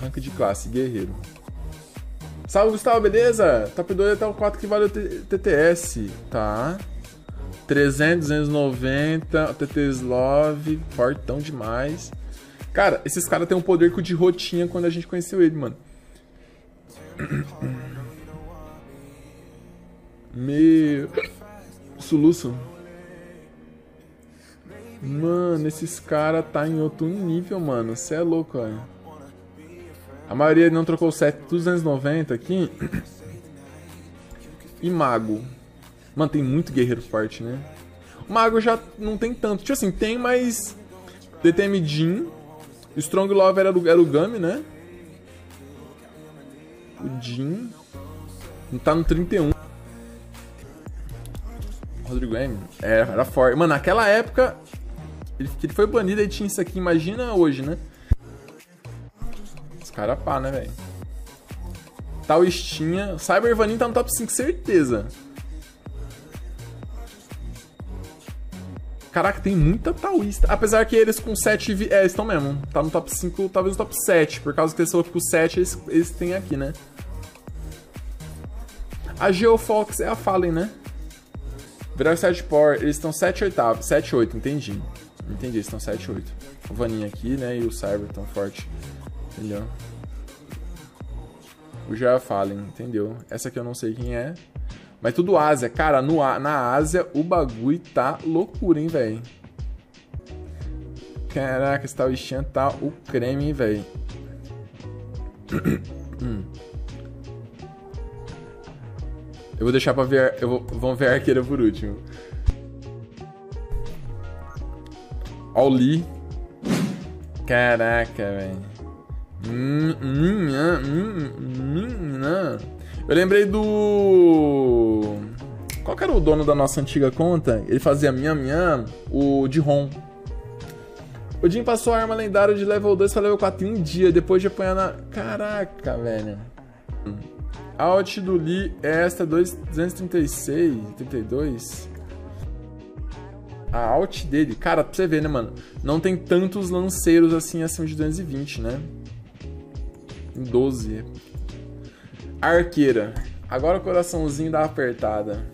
Rank de classe, guerreiro. Salve, Gustavo, beleza? Top 2 até o 4 que vale o TTS, tá? 300, 290, TT Slove, fortão demais. Cara, esses caras têm um poder com o de rotinha quando a gente conheceu ele, mano. Meu... Soluço. Mano, esses caras tá em outro nível, mano. Você é louco, olha. A maioria não trocou 7 290 aqui. E mago. Mano, tem muito guerreiro forte, né? O mago já não tem tanto. Tipo assim, tem, mas... DTM Jin. Strong Love era, era o Gami, né? O Jin. Tá no 31. Rodrigo M. É, era forte. Mano, naquela época. Ele, ele foi banido e tinha isso aqui. Imagina hoje, né? Os caras pá, né, velho? Taoistinha. Cyber Vanin tá no top 5, certeza. Caraca, tem muita Taoísta. Apesar que eles com 7. É, estão mesmo. Tá no top 5, talvez no top 7. Por causa que eles falou que o 7 eles, eles têm aqui, né? A Geofox é a Fallen, né? Velocidade Power, eles estão 7 8, 7 8, entendi. Entendi, eles estão 7 8. O Vaninha aqui, né, e o Cyber tão forte. Entendeu? O já Fallen, entendeu? Essa aqui eu não sei quem é. Mas tudo Ásia. Cara, no, na Ásia o bagulho tá loucura, hein, velho. Caraca, esse tal Ishan tá o creme, hein, velho. hum. Eu vou deixar pra ver. Eu vou, vamos ver a arqueira por último. Oli. Caraca, velho. Hum, hum, hum, eu lembrei do. Qual era o dono da nossa antiga conta? Ele fazia minha minha, o de Ron. O Jim passou a arma lendária de level 2 pra level 4 em um dia, depois de apanhar na. Caraca, velho. Alt do Lee é esta 236, 32. A alt dele, cara, pra você ver, né, mano? Não tem tantos lanceiros assim acima de 220, né? Em 12. Arqueira. Agora o coraçãozinho dá apertada.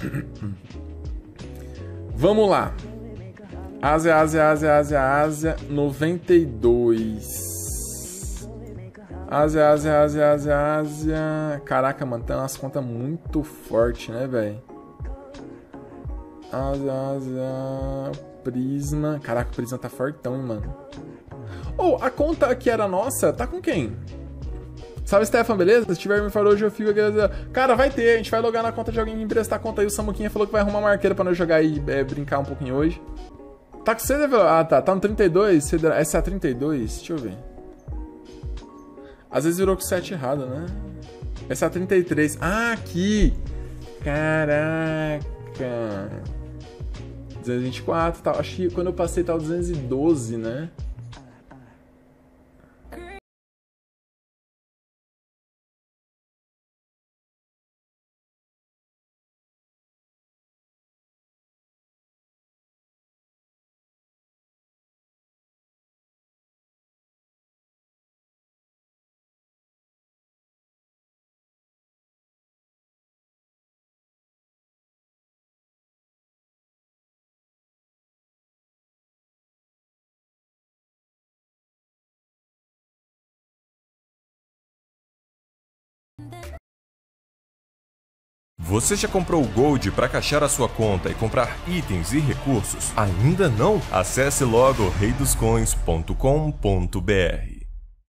Vamos lá. Ásia, Ásia, Ásia, Ásia, Ásia, 92. Ásia, Ásia, Ásia, Ásia, Ásia. Caraca, mano, tem umas contas muito fortes, né, velho? Ásia, Ásia. Prisma. Caraca, o Prisma tá fortão, hein, mano. Ou, oh, a conta que era nossa, tá com quem? Salve, Stefan, beleza? Se tiver me falou hoje, eu fico aqui. Cara, vai ter. A gente vai logar na conta de alguém emprestar a conta aí. O Samuquinha falou que vai arrumar uma arqueira pra nós jogar e é, brincar um pouquinho hoje. Tá com você, Ah, tá. Tá no 32? Essa é a 32? Deixa eu ver. Às vezes virou com 7 errado, né? Essa é a 33. Ah, aqui! Caraca! 224 tal. Acho que quando eu passei tava 212, né? Você já comprou o Gold para caixar a sua conta e comprar itens e recursos? Ainda não? Acesse logo reidoscoins.com.br.